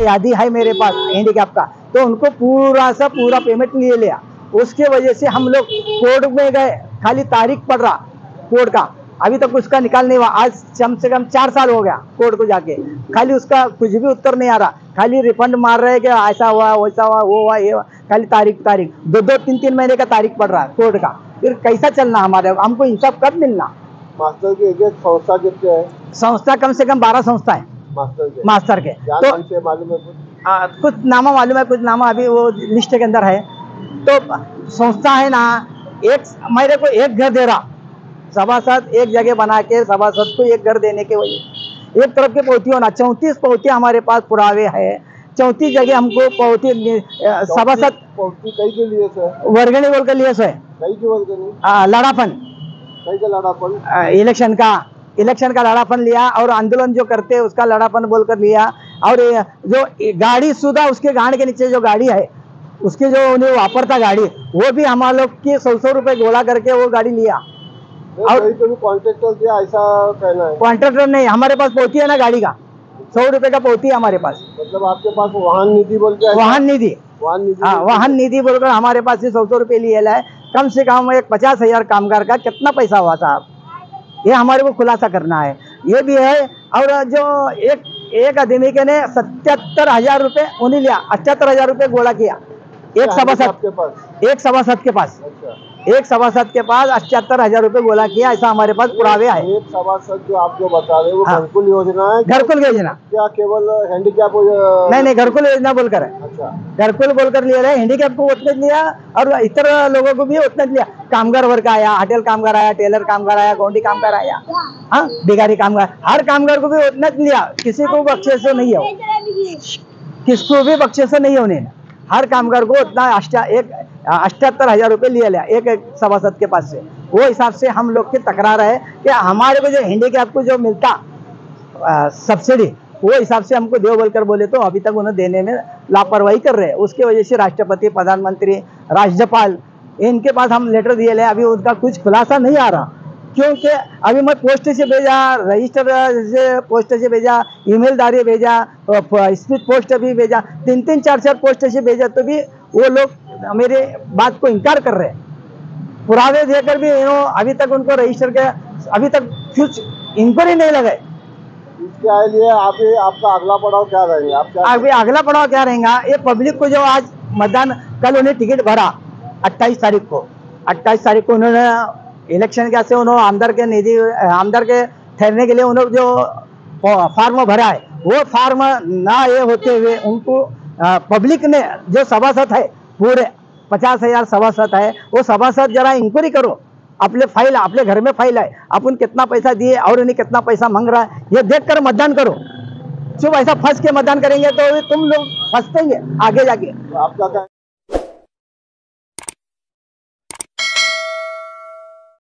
यादी है मेरे पास हैंडीकैप का तो उनको पूरा सा पूरा पेमेंट लिए लिया। उसके वजह से हम लोग कोर्ट में गए। खाली तारीख पड़ रहा कोर्ट का। अभी तक उसका निकाल नहीं हुआ। आज कम से कम चार साल हो गया कोर्ट को जाके। खाली उसका कुछ भी उत्तर नहीं आ रहा। खाली रिफंड मार रहे कि ऐसा हुआ वैसा हुआ वो हुआ ये हुआ। खाली तारीख तारीख। दो दो तीन तीन महीने का तारीख पड़ रहा है कोर्ट का। फिर कैसा चलना हमारे? हमको इंसाफ कब मिलना? मास्टर की एक एक संस्था कितने है? संस्था कम से कम बारह संस्था है। मास्टर के। मास्टर के। तो मालूम है कुछ? नामा मालूम है कुछ नामा अभी वो लिस्ट के अंदर है। तो संस्था है ना एक मेरे को एक घर दे रहा। सभासद एक जगह बना के सभासद को एक घर देने के वजह एक तरफ़ के पौती होना चौंतीस पौती हमारे पास पुरावे है। चौंतीस जगह हमको पौती सभासद के लिए सर वर्गणी बोल कर लिए सो। है कई की वर्ग लड़ापन। कई का लड़ापन? इलेक्शन का। इलेक्शन का लड़ापन लिया और आंदोलन जो करते हैं उसका लड़ापन बोलकर लिया। और जो गाड़ी सुधा उसके गाड़ के नीचे जो गाड़ी है उसकी जो उन्हें वापरता गाड़ी वो भी हमारे लोग की सौ सौ रुपए गोला करके वो गाड़ी लिया। और- तो कॉन्ट्रेक्टर दिया ऐसा कहना है। कॉन्ट्रैक्टर नहीं हमारे पास पहुँची है ना गाड़ी का। सौ रुपए का पहुँची है हमारे पास। मतलब आपके पास वाहन निधि बोल के वाहन निधि। वाहन निधि हाँ वाहन निधि बोलकर हमारे पास से सौ सौ रुपये लिए है कम से कम एक पचास हज़ार कामगार का कितना पैसा हुआ साहब ये हमारे को खुलासा करना है। ये भी है और जो एक एक आदमी के ने सत्यात्तर हज़ार रुपये उन्हें लिया अठहत्तर हज़ार रुपये गोला किया। एक है सभासद पास? एक सभासद के पास। अच्छा। एक सभासद के पास अठहत्तर हज़ार रुपये गोला किया ऐसा हमारे पास पुरावे आए। एक सभासद जो आप जो बता रहे हैं वो हाँ। घरकुल योजना है? घरकुल योजना। क्या केवल हैंडीकैप नहीं नहीं घरकुल योजना बोलकर है। अच्छा घरकुल बोलकर लिया है हैंडीकैप को उतने लिया और इतर लोगों को भी उतने लिया। कामगार वर्ग आया होटल कामगार आया टेलर कामगार आया, गोंडी कामगार आया। हाँ बिगारी कामगार, हर कामगार को भी उतने लिया। किसी को बख्शे से नहीं है। किसको भी बख्शे से नहीं होने हर कामगार को उतना एक अठहत्तर हज़ार रुपये लिया लिया, एक एक सभासद के पास से। वो हिसाब से हम लोग की तकरार है कि हमारे को जो हैंडीकैप को जो मिलता सब्सिडी वो हिसाब से हमको देव बोलकर बोले तो अभी तक उन्हें देने में लापरवाही कर रहे हैं। उसकी वजह से राष्ट्रपति, प्रधानमंत्री, राज्यपाल, इनके पास हम लेटर दिए ले, अभी उनका कुछ खुलासा नहीं आ रहा। क्योंकि अभी मैं पोस्ट से भेजा रजिस्टर से पोस्ट से भेजा ईमेल दारी भेजा स्पीड पोस्ट भी भेजा तीन तीन चार चार पोस्ट से भेजा तो भी वो लोग मेरे बात को इनकार कर रहे हैं। पुरावे देकर भी इन्हों अभी तक उनको रजिस्टर के, अभी तक कुछ इंक्वायरी नहीं लगाए। इसके लिए आप आपका अगला पड़ाव क्या रहेगा? अगला पड़ाव क्या रहेगा? ये पब्लिक को जो आज मतदान, कल उन्हें टिकट भरा 28 तारीख को। 28 तारीख को उन्होंने इलेक्शन कैसे उन्होंने आमदार के निधि, आमदार के ठहरने के लिए उन्होंने जो फार्म भरा है, वो फार्म ना ये होते हुए उनको पब्लिक ने जो सभासद है, पूरे पचास हज़ार सभासद है, वो सभासद जरा इंक्वायरी करो। अपने फ़ाइल, अपने घर में फ़ाइल है अपन कितना पैसा दिए और उन्हें कितना पैसा मांग रहा है, ये देखकर मतदान करो। चुप ऐसा फंस के मतदान करेंगे तो तुम लोग फंसते ही आगे जाके। आप क्या